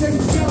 Listen down.